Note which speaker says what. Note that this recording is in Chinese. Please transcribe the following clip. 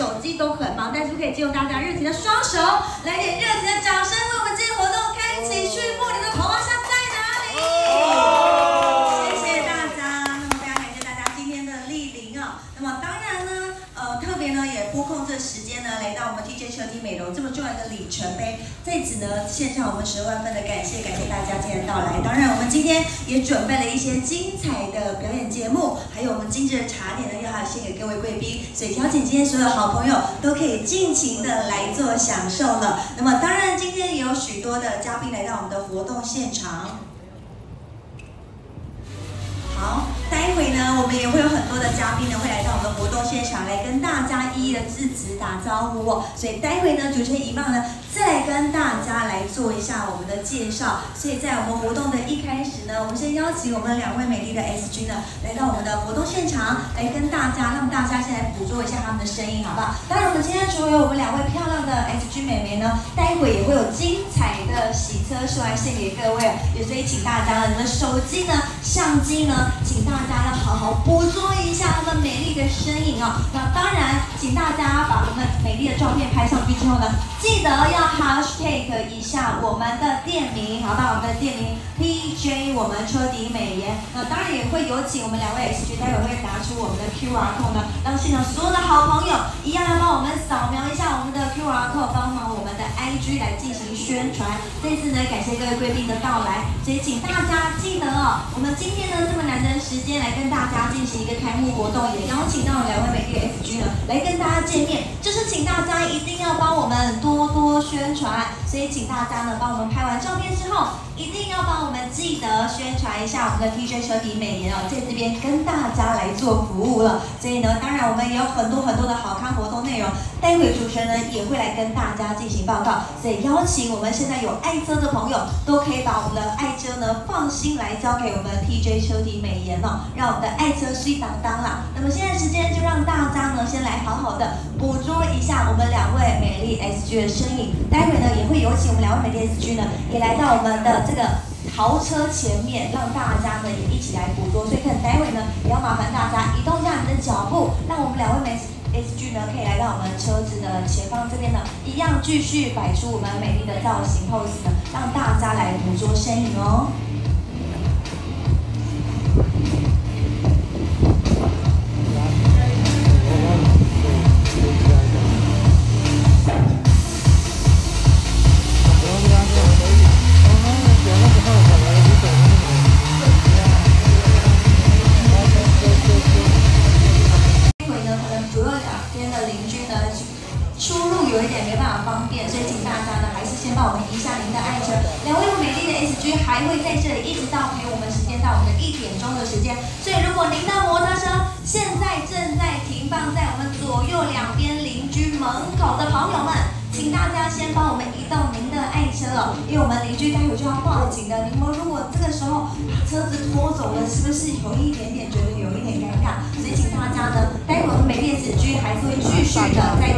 Speaker 1: 手机都很忙，但是可以借用大家热情的双手，来点热情的掌声，为我们今天活动开启序幕。你的头像在哪里？谢谢大家，那么非常感谢大家今天的莅临啊。那么当然呢，特别呢也拨空这时间呢，来到我们 TJ 秋季美容这么重要的里程碑，在此呢献上我们十万分的感谢，感谢大家今天的到来。当然，我们今天也准备了一些精彩的表演节目，还有我们精致的茶点呢，要献给各位贵宾。所以邀请今天所有好朋友都可以尽情的来做享受了。那么当然，今天也有许多的嘉宾来到我们的活动现场。好，待会呢，我们也会有很多的嘉宾呢，会现场来跟大家一一的致辞打招呼哦。所以待会呢，主持人一棒呢，再跟大家来做一下我们的介绍。所以在我们活动的一开始呢，我们先邀请我们两位美丽的 S G 呢，来到我们的活动现场，来跟大家，让大家先来捕捉一下他们的声音，好不好？当然，我们今天除了有我们两位漂亮的 S G 美眉呢，待会也会有精彩的洗车秀来献给各位，也所以请大家呢，你们手机呢、相机呢，请大家要好好捕捉一下一个身影啊。那当然，请大家把我们美丽的照片拍上去之后呢，记得要 hashtag 一下我们的店名，好吧？我们的店名 PJ 我们车底美颜。那当然也会有请我们两位 SG，待会会拿出我们的 QR code 呢，让现场所有的好朋友一样来帮我们扫描一下我们的 QR code，帮忙我们的 IG 来进行宣传。这次呢，感谢各位贵宾的到来，所以请大家记得哦，我们今天呢这么难得的时间来跟大家进行一个开幕活动，也邀请到两位美丽的 SG 呢来跟大家见面，就是请大家一定要帮我们多多宣传，所以请大家呢帮我们拍完照片之后，一定要帮我们记得宣传一下我们的 TJ 车底美颜哦，在这边跟大家来做服务了。所以呢，当然我们也有很多很多的好看活动内容，待会主持人呢也会来跟大家进行报告，所以邀请我们现在有爱车的朋友都可以把我们的爱车呢放心来交给我们的 TJ 车底美颜哦，让我们的爱车水当当啦。那么现在时间就让大家呢先来好好的捕捉一下我们两位美丽 SG 的身影，待会呢也也会有请我们两位美电视剧呢也来到我们的这个。豪车前面，让大家呢也一起来捕捉，所以可能待会呢也要麻烦大家移动一下你的脚步，让我们两位美 SG 呢可以来到我们车子的前方这边呢，一样继续摆出我们美丽的造型 pose 呢，让大家来捕捉身影哦。出入有一点没办法方便，所以请大家呢，还是先帮我们移一下您的爱车。两位美丽的 SG 还会在这里一直到陪我们时间到我们的一点钟的时间，所以如果您的摩托车现在正在停放在我们左右两边邻居门口的朋友们，请大家先帮我们移动您的爱车哦，因为我们邻居待会就要报警的。你们如果这个时候把车子拖走了，是不是有一点点觉得有一点尴尬？所以请大家呢，待会我们美丽的子居还是会继续的在